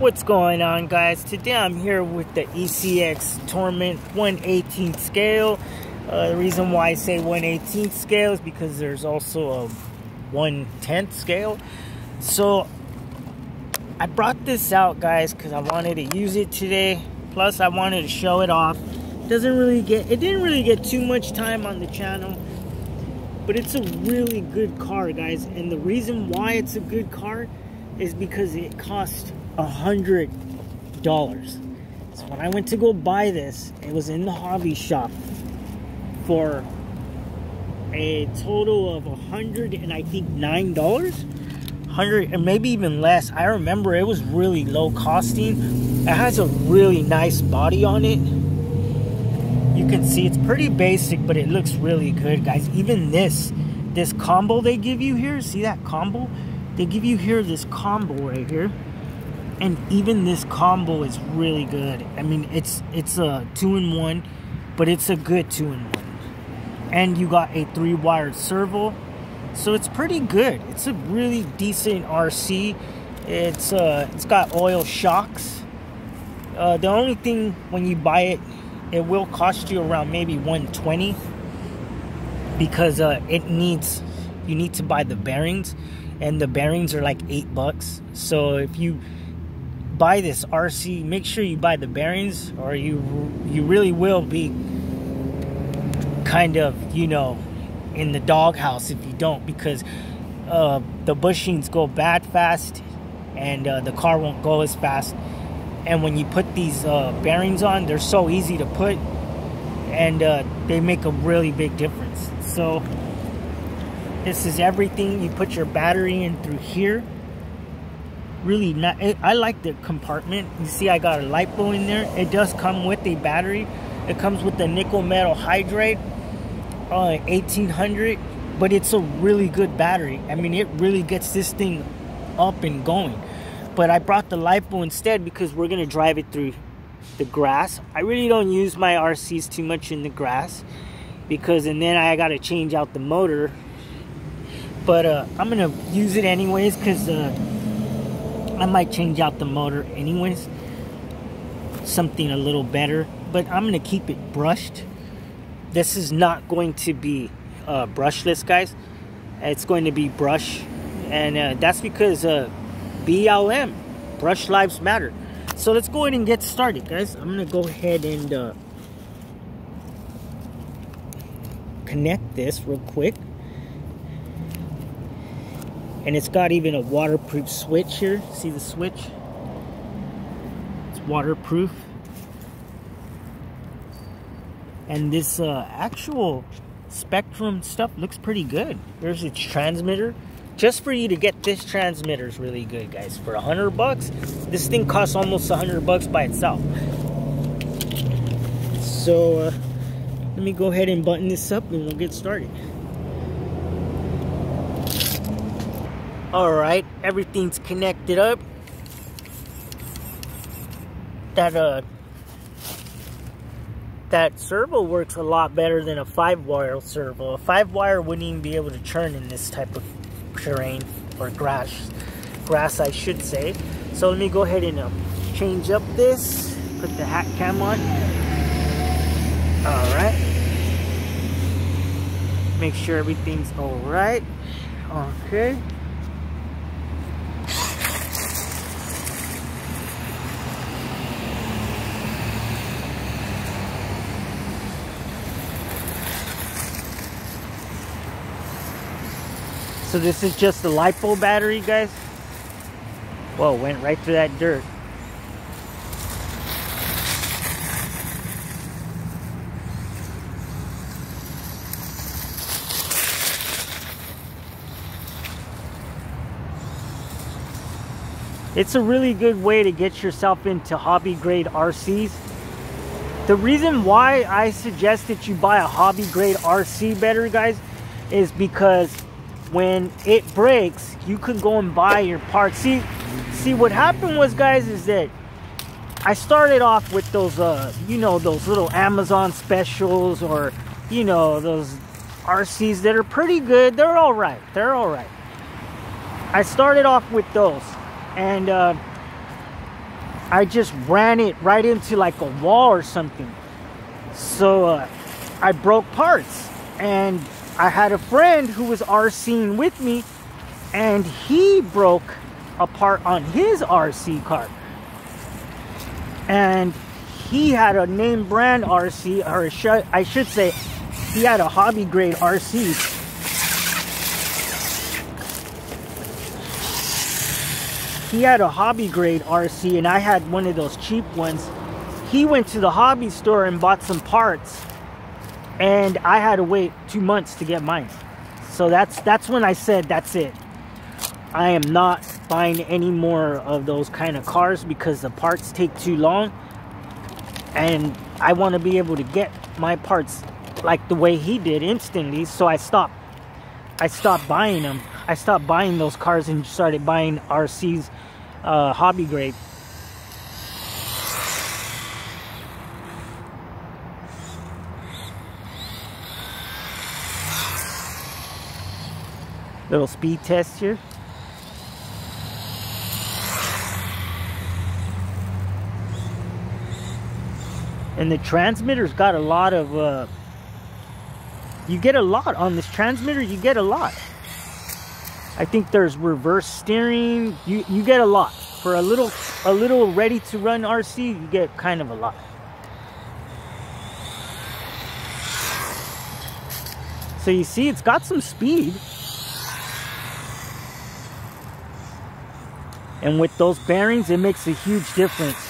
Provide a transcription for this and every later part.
What's going on guys? Today I'm here with the ECX Torment 118th scale. Uh, the reason why I say 118th scale is because there's also a 110th scale. So I brought this out guys because I wanted to use it today. Plus I wanted to show it off. Doesn't really get, it didn't really get too much time on the channel. But it's a really good car guys. And the reason why it's a good car is because it cost a hundred dollars. So when I went to go buy this, it was in the hobby shop for a total of a hundred and I think nine dollars. Hundred and maybe even less. I remember it was really low costing. It has a really nice body on it. You can see it's pretty basic, but it looks really good, guys. Even this, this combo they give you here, see that combo? They give you here this combo right here and even this combo is really good. I mean it's it's a two-in-one but it's a good two-in-one and you got a three wired servo so it's pretty good. It's a really decent rc it's uh it's got oil shocks. Uh the only thing when you buy it it will cost you around maybe 120 because uh it needs you need to buy the bearings and the bearings are like eight bucks. So if you buy this RC, make sure you buy the bearings or you you really will be kind of, you know, in the doghouse if you don't because uh, the bushings go bad fast and uh, the car won't go as fast. And when you put these uh, bearings on, they're so easy to put and uh, they make a really big difference. So this is everything. You put your battery in through here really not i like the compartment. You see i got a lipo in there. It does come with a battery. It comes with the nickel metal hydride uh 1800 but it's a really good battery. I mean it really gets this thing up and going. But i brought the lipo instead because we're gonna drive it through the grass. I really don't use my rcs too much in the grass because and then i gotta change out the motor. But uh i'm gonna use it anyways because uh I might change out the motor anyways. Something a little better. But I'm going to keep it brushed. This is not going to be uh, brushless, guys. It's going to be brush. And uh, that's because uh, BLM, Brush Lives Matter. So let's go ahead and get started, guys. I'm going to go ahead and uh, connect this real quick and it's got even a waterproof switch here. See the switch? It's waterproof. And this uh, actual Spektrum stuff looks pretty good. There's its transmitter. Just for you to get this transmitter is really good guys. For a hundred bucks this thing costs almost a hundred bucks by itself. So uh, let me go ahead and button this up and we'll get started all right everything's connected up. That uh that servo works a lot better than a five wire servo. A five wire wouldn't even be able to turn in this type of terrain or grass grass I should say. So let me go ahead and uh, change up this put the hat cam on. All right. Make sure everything's all right. Okay So this is just the LiPo battery, guys. Whoa, went right through that dirt. It's a really good way to get yourself into hobby grade RCs. The reason why I suggest that you buy a hobby grade RC better, guys, is because when it breaks, you can go and buy your parts. See, see what happened was, guys, is that I started off with those, uh, you know, those little Amazon specials or, you know, those RCs that are pretty good. They're all right. They're all right. I started off with those, and uh, I just ran it right into like a wall or something. So uh, I broke parts. And I had a friend who was RCing with me and he broke a part on his RC car. And he had a name brand RC, or I should say, he had a hobby grade RC. He had a hobby grade RC and I had one of those cheap ones. He went to the hobby store and bought some parts and I had to wait two months to get mine. So that's that's when I said that's it. I am not buying any more of those kind of cars because the parts take too long and I want to be able to get my parts like the way he did instantly so I stopped I stopped buying them I stopped buying those cars and started buying RC's uh, hobby grade little speed test here. And the transmitter's got a lot of uh, you get a lot on this transmitter you get a lot. I think there's reverse steering. You you get a lot. For a little a little ready to run RC you get kind of a lot. So you see it's got some speed and with those bearings it makes a huge difference.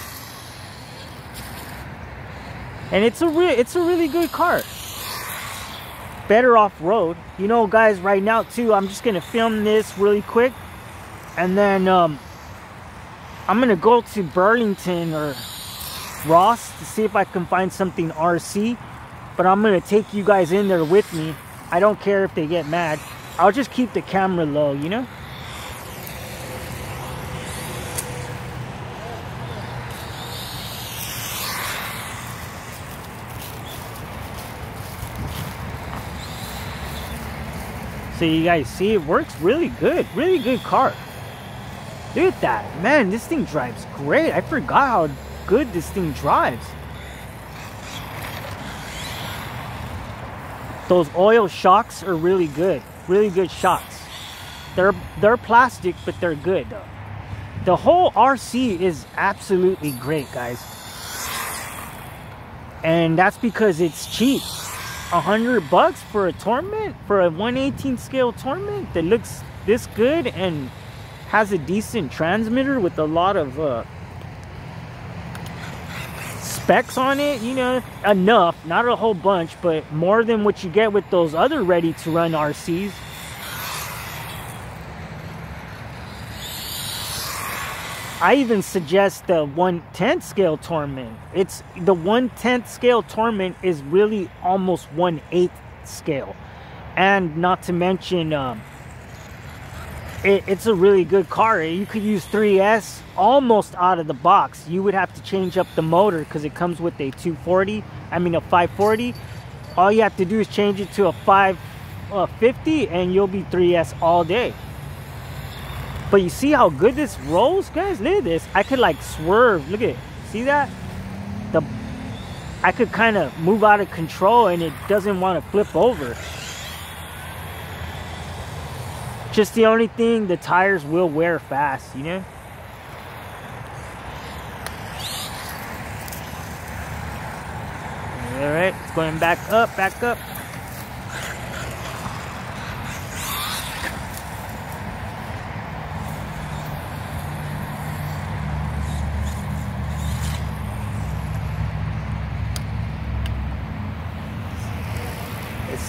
And it's a real it's a really good car. Better off-road you know guys right now too i'm just gonna film this really quick. And then um, i'm gonna go to burlington or ross to see if i can find something rc but i'm gonna take you guys in there with me. I don't care if they get mad. I'll just keep the camera low you know So you guys see, it works really good. Really good car. Look at that. Man, this thing drives great. I forgot how good this thing drives. Those oil shocks are really good. Really good shocks. They're they're plastic, but they're good though. The whole RC is absolutely great, guys. And that's because it's cheap hundred bucks for a Torment for a 118 scale Torment that looks this good and has a decent transmitter with a lot of uh, specs on it you know enough not a whole bunch but more than what you get with those other ready to run rcs I even suggest the 110th scale Torment. It's the 110th scale Torment is really almost 1 8th scale. And not to mention, um, it, it's a really good car. You could use 3S almost out of the box. You would have to change up the motor because it comes with a 240, I mean a 540. All you have to do is change it to a 550 uh, and you'll be 3S all day. But you see how good this rolls, guys? Look at this. I could like swerve. Look at it. See that? The I could kind of move out of control and it doesn't want to flip over. Just the only thing, the tires will wear fast, you know? Alright, it's going back up, back up.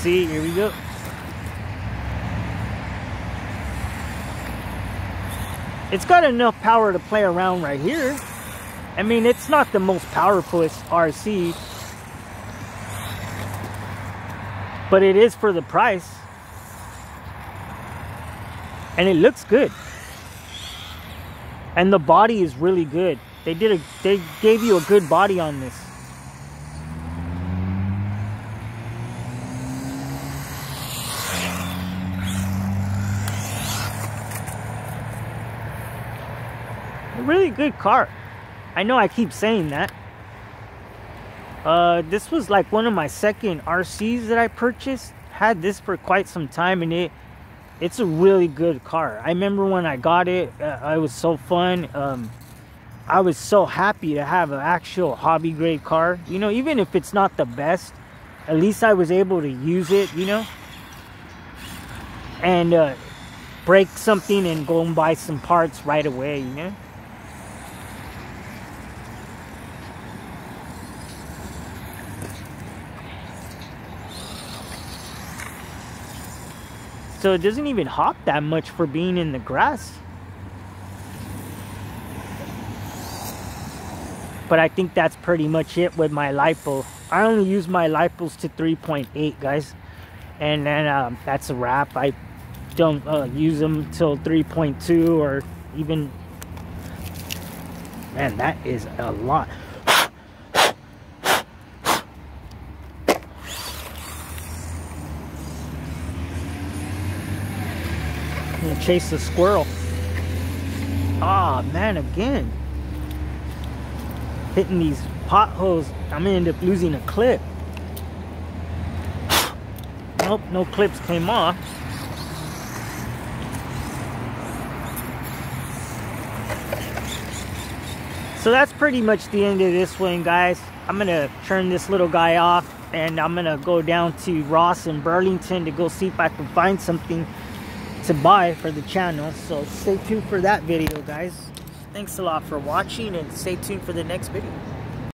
See, here we go. It's got enough power to play around right here. I mean, it's not the most powerful RC, but it is for the price. And it looks good. And the body is really good. They did a they gave you a good body on this. Really good car. I know I keep saying that. Uh, this was like one of my second RCs that I purchased. Had this for quite some time and it it's a really good car. I remember when I got it, uh, it was so fun. Um, I was so happy to have an actual hobby grade car. You know, even if it's not the best, at least I was able to use it, you know. And uh, break something and go and buy some parts right away, you know. So it doesn't even hop that much for being in the grass. But I think that's pretty much it with my LiPo. I only use my LiPos to 3.8 guys. And then um, that's a wrap. I don't uh, use them till 3.2 or even... Man, that is a lot. And chase the squirrel. Ah, oh, man, again. Hitting these potholes, I'm gonna end up losing a clip. Nope, no clips came off. So that's pretty much the end of this one, guys. I'm gonna turn this little guy off and I'm gonna go down to Ross in Burlington to go see if I can find something to buy for the channel. So stay tuned for that video, guys. Thanks a lot for watching and stay tuned for the next video.